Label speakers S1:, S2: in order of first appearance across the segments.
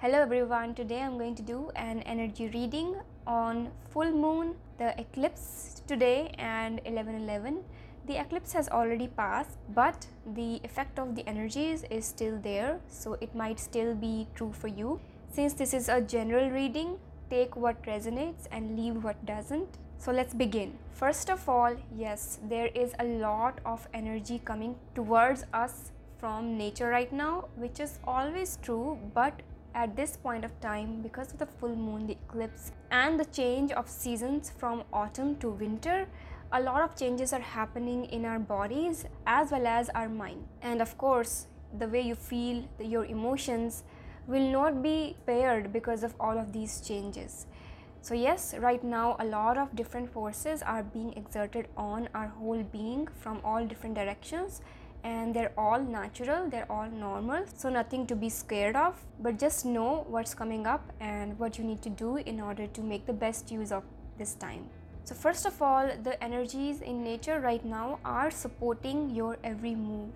S1: Hello everyone, today I'm going to do an energy reading on full moon, the eclipse today and 1111. The eclipse has already passed, but the effect of the energies is still there, so it might still be true for you. Since this is a general reading, take what resonates and leave what doesn't. So let's begin. First of all, yes, there is a lot of energy coming towards us from nature right now, which is always true, but at this point of time, because of the full moon, the eclipse, and the change of seasons from autumn to winter, a lot of changes are happening in our bodies as well as our mind. And of course, the way you feel, your emotions will not be paired because of all of these changes. So, yes, right now a lot of different forces are being exerted on our whole being from all different directions and they're all natural, they're all normal, so nothing to be scared of. But just know what's coming up and what you need to do in order to make the best use of this time. So, first of all, the energies in nature right now are supporting your every move.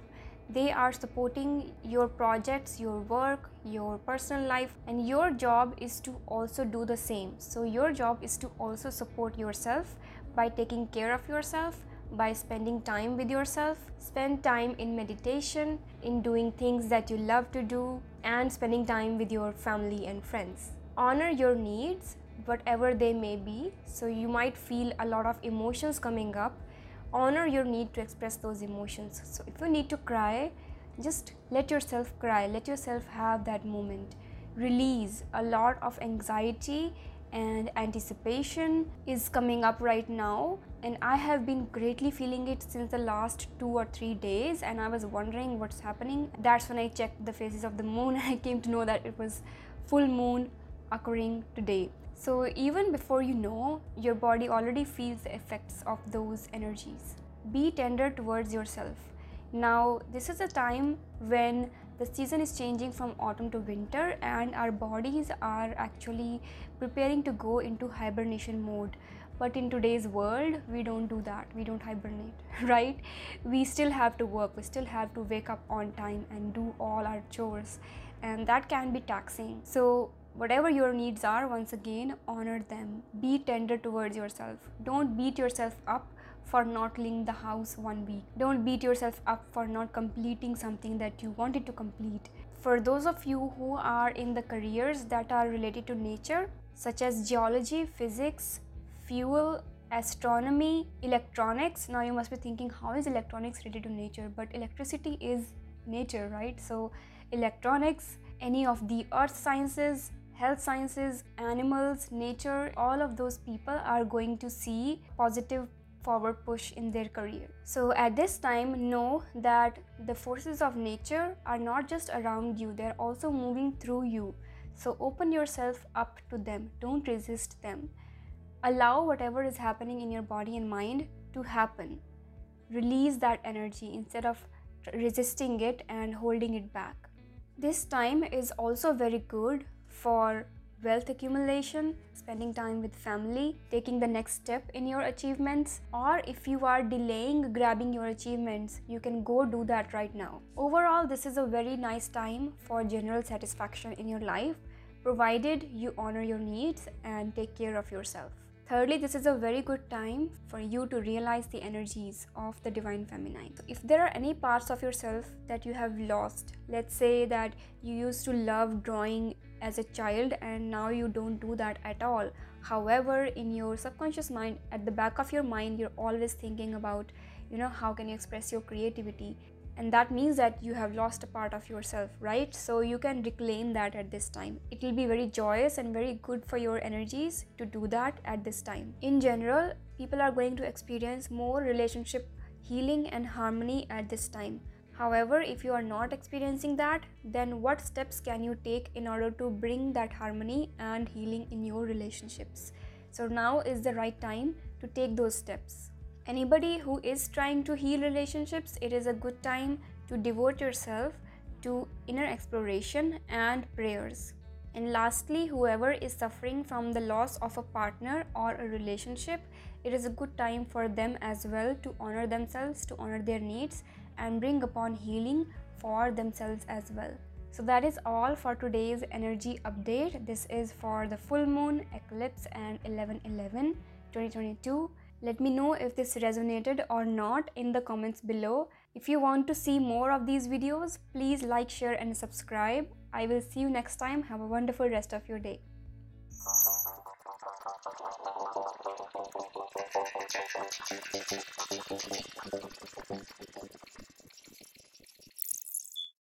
S1: They are supporting your projects, your work, your personal life, and your job is to also do the same. So, your job is to also support yourself by taking care of yourself by spending time with yourself. Spend time in meditation, in doing things that you love to do, and spending time with your family and friends. Honor your needs, whatever they may be. So, you might feel a lot of emotions coming up. Honor your need to express those emotions. So, if you need to cry, just let yourself cry, let yourself have that moment. Release a lot of anxiety and anticipation is coming up right now and i have been greatly feeling it since the last 2 or 3 days and i was wondering what's happening that's when i checked the phases of the moon and i came to know that it was full moon occurring today so even before you know your body already feels the effects of those energies. Be tender towards yourself. Now this is a time when the season is changing from autumn to winter and our bodies are actually preparing to go into hibernation mode. But in today's world we don't do that. We don't hibernate right? We still have to work. We still have to wake up on time and do all our chores. And that can be taxing. So whatever your needs are once again honor them be tender towards yourself don't beat yourself up for not cleaning the house one week. Don't beat yourself up for not completing something that you wanted to complete. For those of you who are in the careers that are related to nature, such as geology, physics, fuel, astronomy, electronics. Now you must be thinking, how is electronics related to nature? But electricity is nature, right? So, electronics, any of the earth sciences, health sciences, animals, nature, all of those people are going to see positive forward push in their career. So, at this time, know that the forces of nature are not just around you, they're also moving through you. So, open yourself up to them, don't resist them. Allow whatever is happening in your body and mind to happen. Release that energy instead of resisting it and holding it back. This time is also very good for wealth accumulation, spending time with family, taking the next step in your achievements, or if you are delaying grabbing your achievements, you can go do that right now. Overall, this is a very nice time for general satisfaction in your life, provided you honor your needs and take care of yourself. Thirdly, this is a very good time for you to realize the energies of the divine feminine. So if there are any parts of yourself that you have lost, let's say that you used to love drawing as a child and now you don't do that at all. However, in your subconscious mind, at the back of your mind, you're always thinking about, you know, how can you express your creativity? and that means that you have lost a part of yourself right so you can reclaim that at this time it will be very joyous and very good for your energies to do that at this time in general people are going to experience more relationship healing and harmony at this time however if you are not experiencing that then what steps can you take in order to bring that harmony and healing in your relationships so now is the right time to take those steps Anybody who is trying to heal relationships, it is a good time to devote yourself to inner exploration and prayers. And lastly, whoever is suffering from the loss of a partner or a relationship, it is a good time for them as well to honor themselves, to honor their needs, and bring upon healing for themselves as well. So, that is all for today's energy update. This is for the full moon, eclipse, and 11 11 2022. Let me know if this resonated or not in the comments below. If you want to see more of these videos, please like, share, and subscribe. I will see you next time. Have a wonderful rest of your day.